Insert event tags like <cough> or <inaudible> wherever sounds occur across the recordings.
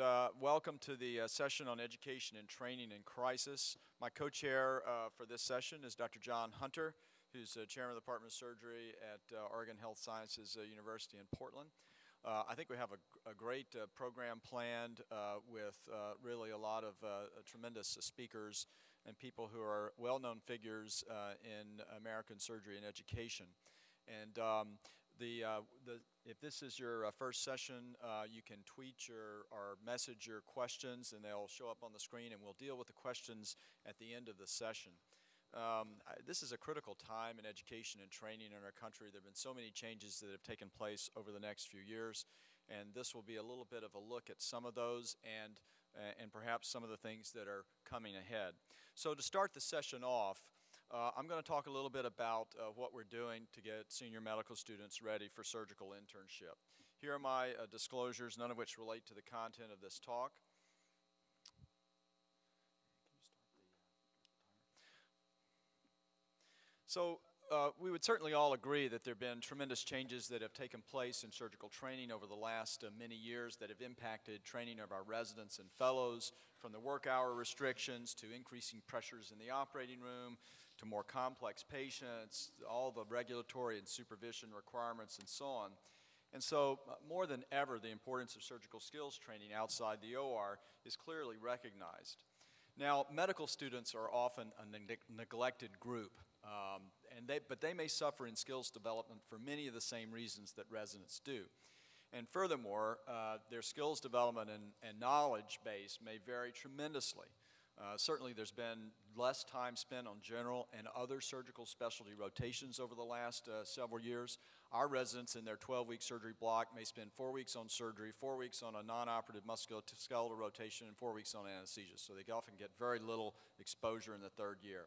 uh, welcome to the uh, session on education and training in crisis. My co-chair uh, for this session is Dr. John Hunter, who's uh, chairman of the Department of Surgery at uh, Oregon Health Sciences uh, University in Portland. I think we have a, a great program planned with really a lot of tremendous speakers and people who are well-known figures in American surgery and education. And um, the, uh, the, if this is your uh, first session, uh, you can tweet your, or message your questions and they'll show up on the screen and we'll deal with the questions at the end of the session. Um, I, this is a critical time in education and training in our country. There have been so many changes that have taken place over the next few years, and this will be a little bit of a look at some of those and, uh, and perhaps some of the things that are coming ahead. So to start the session off, uh, I'm going to talk a little bit about uh, what we're doing to get senior medical students ready for surgical internship. Here are my uh, disclosures, none of which relate to the content of this talk. So uh, we would certainly all agree that there have been tremendous changes that have taken place in surgical training over the last uh, many years that have impacted training of our residents and fellows, from the work hour restrictions to increasing pressures in the operating room to more complex patients, all the regulatory and supervision requirements, and so on. And so, uh, more than ever, the importance of surgical skills training outside the OR is clearly recognized. Now, medical students are often a ne neglected group. Um, and they, but they may suffer in skills development for many of the same reasons that residents do. And furthermore, uh, their skills development and, and, knowledge base may vary tremendously. Uh, certainly, there's been less time spent on general and other surgical specialty rotations over the last uh, several years. Our residents in their 12 week surgery block may spend four weeks on surgery, four weeks on a non operative musculoskeletal rotation, and four weeks on anesthesia. So they often get very little exposure in the third year.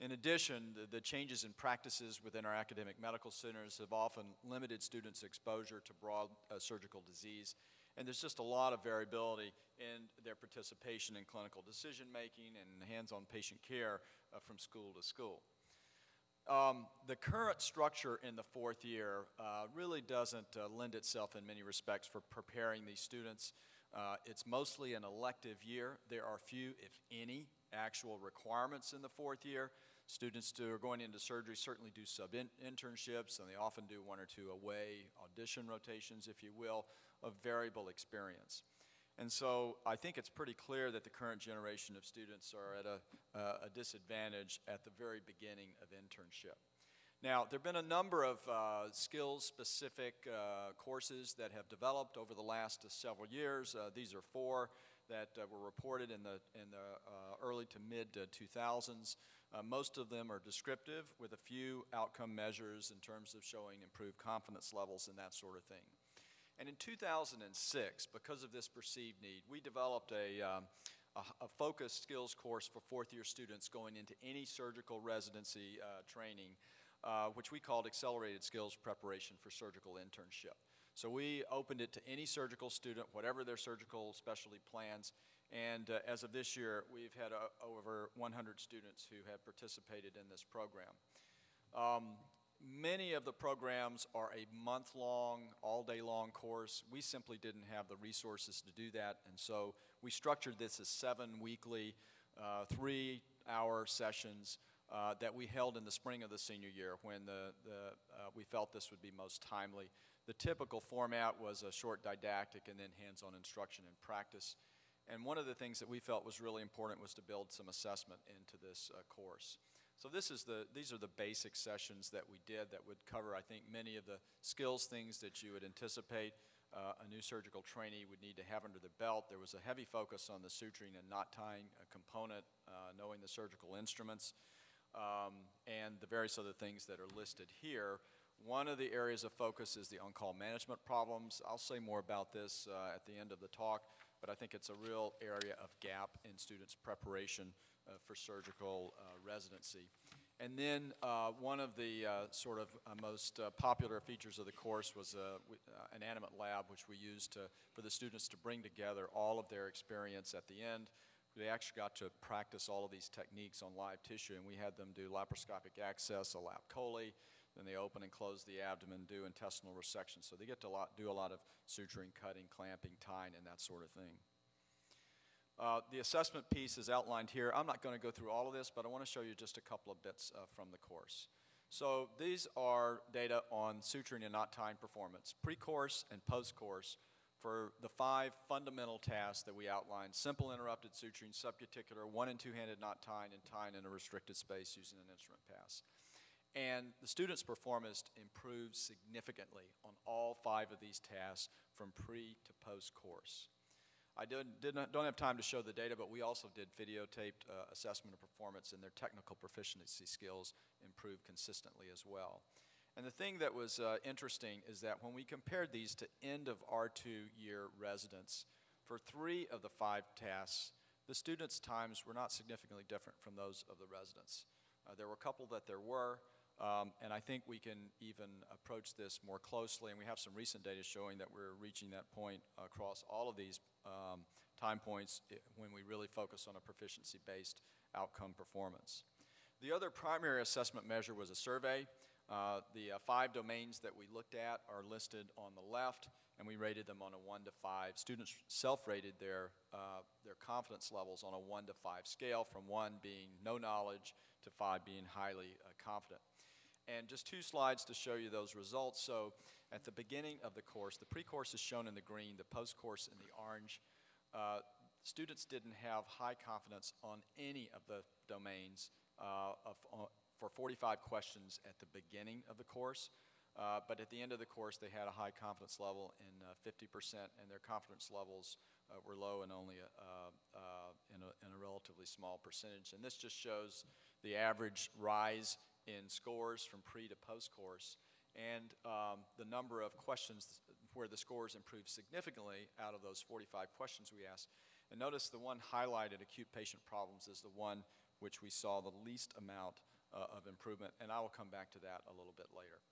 In addition, the, the, changes in practices within our academic medical centers have often limited students' exposure to broad uh, surgical disease, and there's just a lot of variability in their participation in clinical decision making and hands-on patient care uh, from school to school. Um, the current structure in the fourth year uh, really doesn't uh, lend itself in many respects for preparing these students. Uh, it's mostly an elective year. There are few, if any, actual requirements in the fourth year. Students who are going into surgery certainly do sub-internships, and they often do one or two away audition rotations, if you will, of variable experience. And so I think it's pretty clear that the current generation of students are at a, uh, a disadvantage at the very beginning of internship. Now, there have been a number of uh, skills-specific uh, courses that have developed over the last several years. Uh, these are four that uh, were reported in the, in the early to mid-2000s. Uh, most of them are descriptive with a few outcome measures in terms of showing improved confidence levels and that sort of thing. And in 2006, because of this perceived need, we developed a, um, a, a, focused skills course for fourth year students going into any surgical residency uh, training, uh, which we called Accelerated Skills Preparation for Surgical Internship. So we opened it to any surgical student, whatever their surgical specialty plans, and uh, as of this year, we've had uh, over 100 students who have participated in this program. Um, many of the programs are a month-long, all-day-long course. We simply didn't have the resources to do that, and so we structured this as seven weekly, uh, three-hour sessions uh, that we held in the spring of the senior year when the, the, uh, we felt this would be most timely. The typical format was a short didactic and then hands-on instruction and practice. And one of the things that we felt was really important was to build some assessment into this uh, course. So this is the, these are the basic sessions that we did that would cover, I think, many of the skills things that you would anticipate uh, a new surgical trainee would need to have under the belt. There was a heavy focus on the suturing and knot tying component, uh, knowing the surgical instruments, um, and the various other things that are listed here. One of the areas of focus is the on-call management problems. I'll say more about this uh, at the end of the talk but I think it's a real area of gap in students' preparation uh, for surgical uh, residency. And then uh, one of the uh, sort of most popular features of the course was an animate lab, which we used to, for the students to bring together all of their experience at the end. They actually got to practice all of these techniques on live tissue, and we had them do laparoscopic access, a lap chole, then they open and close the abdomen, do intestinal resection. So they get to lot, do a lot of suturing, cutting, clamping, tying, and that sort of thing. Uh, the assessment piece is outlined here. I'm not going to go through all of this, but I want to show you just a couple of bits uh, from the course. So these are data on suturing and knot tying performance, pre-course and post-course for the five fundamental tasks that we outlined, simple interrupted suturing, subcuticular, one and two-handed knot tying, and tying in a restricted space using an instrument pass. And the students' performance improved significantly on all five of these tasks from pre to post-course. I did, did not, don't have time to show the data, but we also did videotaped uh, assessment of performance and their technical proficiency skills improved consistently as well. And the thing that was uh, interesting is that when we compared these to end of R2 year residents, for three of the five tasks, the students' times were not significantly different from those of the residents. Uh, there were a couple that there were, um, and I think we can even approach this more closely, and we have some recent data showing that we're reaching that point across all of these um, time points when we really focus on a proficiency-based outcome performance. The other primary assessment measure was a survey. Uh, the uh, five domains that we looked at are listed on the left, and we rated them on a one to five. Students self-rated their, uh, their confidence levels on a one to five scale, from one being no knowledge to five being highly uh, confident. And just two slides to show you those results. So at the beginning of the course, the pre-course is shown in the green, the post-course in the orange. Uh, students didn't have high confidence on any of the domains uh, of, uh, for 45 questions at the beginning of the course. Uh, but at the end of the course, they had a high confidence level in 50%, uh, and their confidence levels uh, were low and only in, a, in a relatively small percentage. And this just shows the average rise in scores from pre to post course and um, the number of questions where the scores improved significantly out of those 45 questions we asked. And notice the one highlighted, acute patient problems, is the one which we saw the least amount uh, of improvement, and I will come back to that a little bit later.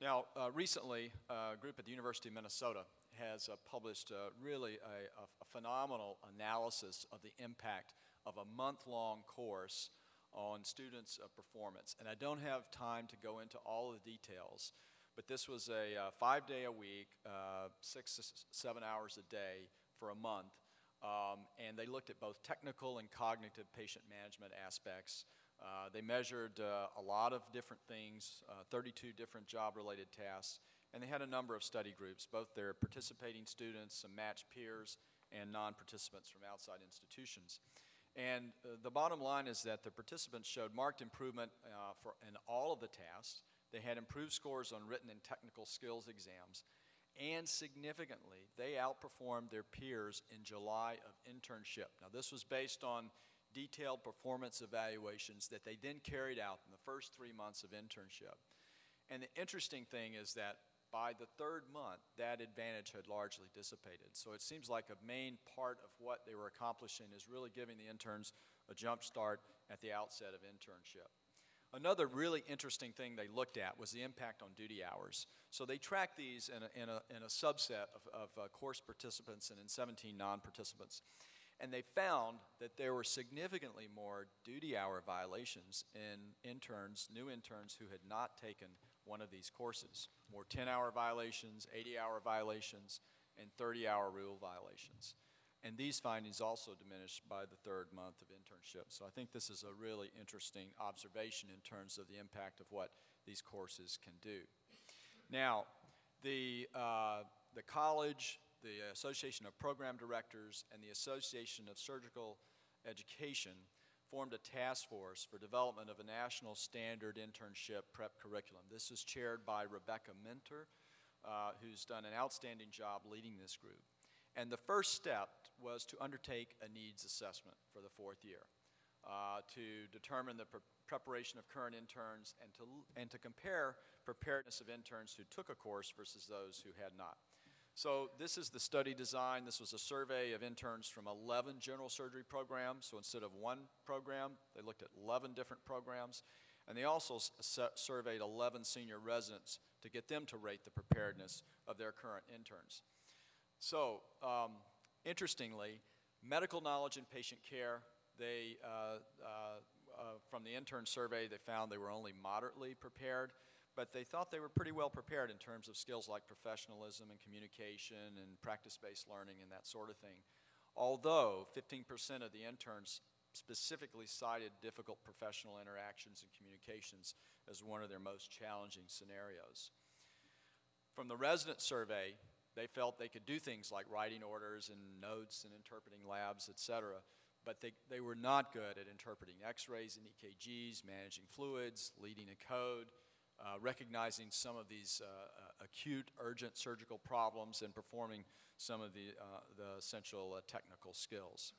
Now, uh, recently, uh, a group at the University of Minnesota has uh, published uh, really a, a, phenomenal analysis of the impact of a month-long course on students' uh, performance. And I don't have time to go into all the details, but this was a uh, five day a week, uh, six to seven hours a day for a month. Um, and they looked at both technical and cognitive patient management aspects. Uh, they measured uh, a lot of different things, uh, 32 different job related tasks, and they had a number of study groups, both their participating students, some matched peers, and non participants from outside institutions. And uh, the bottom line is that the participants showed marked improvement uh, for, in all of the tasks. They had improved scores on written and technical skills exams. And significantly, they outperformed their peers in July of internship. Now, this was based on detailed performance evaluations that they then carried out in the first three months of internship. And the interesting thing is that by the third month, that advantage had largely dissipated. So it seems like a main part of what they were accomplishing is really giving the interns a jump start at the outset of internship. Another really interesting thing they looked at was the impact on duty hours. So they tracked these in a, in a, in a subset of, of uh, course participants and in 17 non participants. And they found that there were significantly more duty hour violations in interns, new interns who had not taken one of these courses. More 10-hour violations, 80-hour violations, and 30-hour rule violations. And these findings also diminished by the third month of internship. So I think this is a really interesting observation in terms of the impact of what these courses can do. Now, the, uh, the college, the Association of Program Directors, and the Association of Surgical Education formed a task force for development of a national standard internship prep curriculum. This is chaired by Rebecca Minter, uh, who's done an outstanding job leading this group. And the first step was to undertake a needs assessment for the fourth year uh, to determine the pre preparation of current interns and to, and to compare preparedness of interns who took a course versus those who had not. So this is the study design. This was a survey of interns from 11 general surgery programs. So instead of one program, they looked at 11 different programs. And they also surveyed 11 senior residents to get them to rate the preparedness of their current interns. So um, interestingly, medical knowledge and patient care, they, uh, uh, uh, from the intern survey, they found they were only moderately prepared but they thought they were pretty well prepared in terms of skills like professionalism and communication and practice-based learning and that sort of thing. although 15% of the interns specifically cited difficult professional interactions and communications as one of their most challenging scenarios. From the resident survey, they felt they could do things like writing orders and notes and interpreting labs, et cetera, but they, they were not good at interpreting x-rays and EKGs, managing fluids, leading a code, uh, recognizing some of these uh, uh, acute, urgent surgical problems, and performing some of the, uh, the essential technical skills.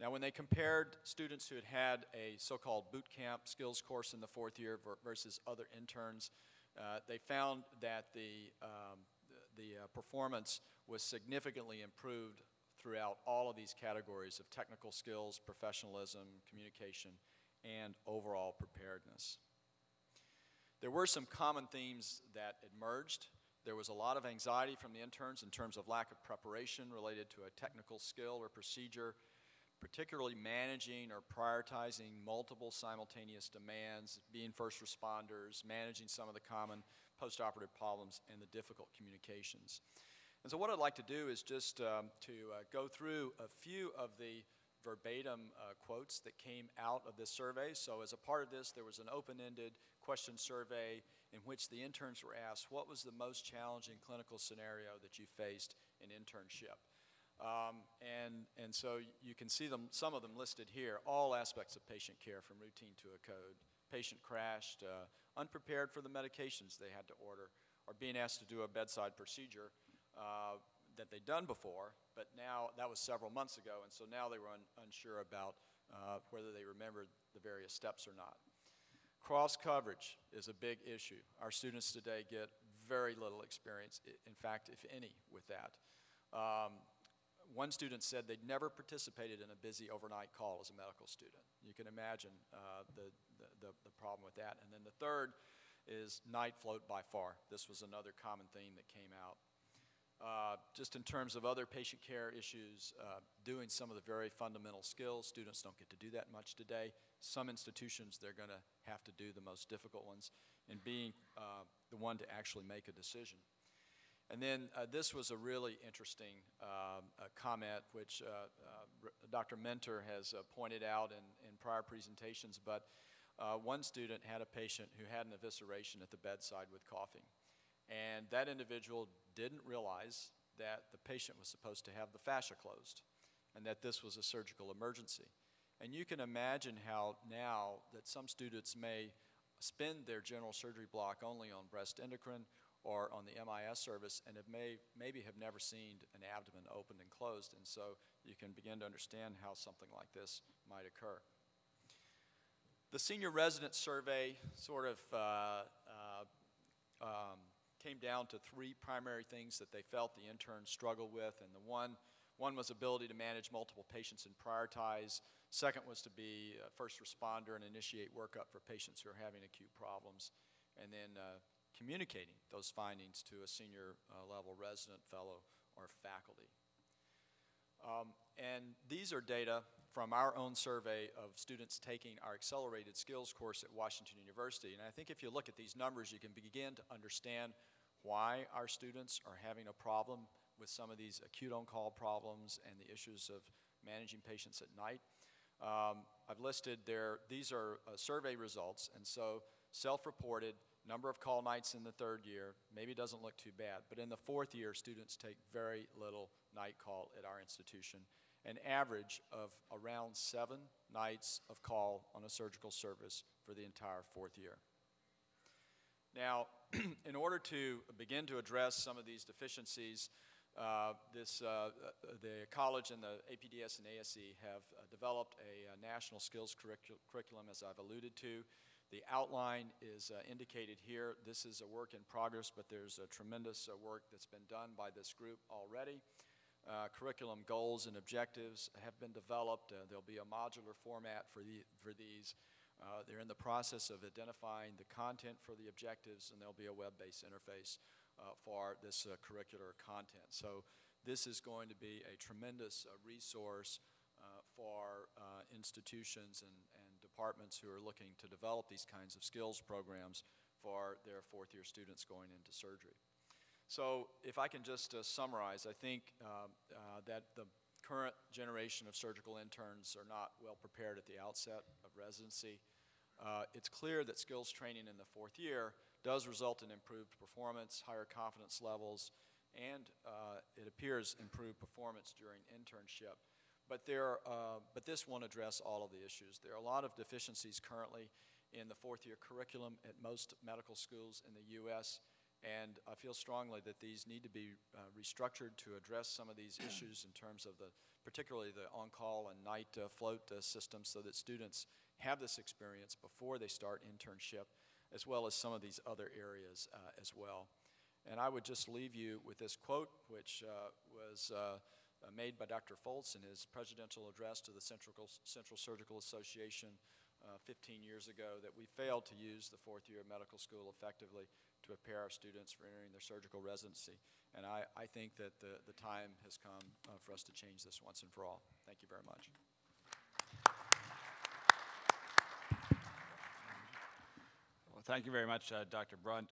Now, when they compared students who had had a so-called boot camp skills course in the fourth year versus other interns, they found that the, um, the, performance was significantly improved throughout all of these categories of technical skills, professionalism, communication, and overall preparedness. There were some common themes that emerged. There was a lot of anxiety from the interns in terms of lack of preparation related to a technical skill or procedure particularly managing or prioritizing multiple simultaneous demands, being first responders, managing some of the common postoperative problems, and the difficult communications. And so what I'd like to do is just um, to uh, go through a few of the verbatim uh, quotes that came out of this survey. So as a part of this, there was an open-ended question survey in which the interns were asked, what was the most challenging clinical scenario that you faced in internship? Um, and, and so you can see them, some of them listed here, all aspects of patient care from routine to a code. Patient crashed, uh, unprepared for the medications they had to order, or being asked to do a bedside procedure uh, that they'd done before, but now that was several months ago, and so now they were un unsure about uh, whether they remembered the various steps or not. Cross coverage is a big issue. Our students today get very little experience, in fact, if any, with that. Um, one student said they'd never participated in a busy overnight call as a medical student. You can imagine uh, the, the, the, problem with that. And then the third is night float by far. This was another common theme that came out. Uh, just in terms of other patient care issues, uh, doing some of the very fundamental skills, students don't get to do that much today. Some institutions, they're going to have to do the most difficult ones, and being uh, the one to actually make a decision. And then uh, this was a really interesting um, comment, which uh, uh Dr. Minter has pointed out in, in, prior presentations, but one student had a patient who had an evisceration at the bedside with coughing. And that individual didn't realize that the patient was supposed to have the fascia closed and that this was a surgical emergency. And you can imagine how now that some students may spend their general surgery block only on breast endocrine or on the MIS service and have may, maybe have never seen an abdomen opened and closed. And so you can begin to understand how something like this might occur. The senior resident survey sort of uh, uh, um, came down to three primary things that they felt the interns struggled with. And the one, one was ability to manage multiple patients and prioritize. Second was to be a first responder and initiate workup for patients who are having acute problems. And then uh, communicating those findings to a senior uh, level resident, fellow, or faculty. Um, and these are data from our own survey of students taking our accelerated skills course at Washington University. And I think if you look at these numbers, you can begin to understand why our students are having a problem with some of these acute on-call problems and the issues of managing patients at night. Um, I've listed there, these are uh, survey results, and so self-reported number of call nights in the third year, maybe doesn't look too bad, but in the fourth year, students take very little night call at our institution, an average of around seven nights of call on a surgical service for the entire fourth year. Now, <clears throat> in order to begin to address some of these deficiencies, uh, this, uh, the college and the APDS and ASE have uh, developed a, a national skills curricu curriculum, as I've alluded to. The outline is uh, indicated here. This is a work in progress, but there's a tremendous uh, work that's been done by this group already. Uh, curriculum goals and objectives have been developed. Uh, there'll be a modular format for, the, for these. Uh, they're in the process of identifying the content for the objectives, and there'll be a web-based interface uh, for this curricular content. So this is going to be a tremendous resource for institutions and, and departments who are looking to develop these kinds of skills programs for their fourth year students going into surgery. So if I can just uh, summarize, I think uh, uh, that the current generation of surgical interns are not well prepared at the outset of residency. Uh, it's clear that skills training in the fourth year does result in improved performance, higher confidence levels, and uh, it appears improved performance during internship. But, there, uh, but this won't address all of the issues. There are a lot of deficiencies currently in the fourth year curriculum at most medical schools in the U.S. And I feel strongly that these need to be uh, restructured to address some of these issues in terms of the, particularly the on-call and night uh, float uh, system so that students have this experience before they start internship, as well as some of these other areas uh, as well. And I would just leave you with this quote, which uh, was uh, made by Dr. Foltz in his presidential address to the Central, Central Surgical Association uh, 15 years ago that we failed to use the fourth year of medical school effectively prepare our students for entering their surgical residency. And I, I think that the, the time has come uh, for us to change this once and for all. Thank you very much. Well, thank you very much, uh, Dr. Brunt.